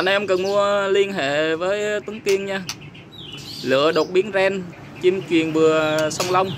anh em cần mua liên hệ với Tuấn Kiên nha. Lựa đột biến ren, chim truyền bừa sông Long.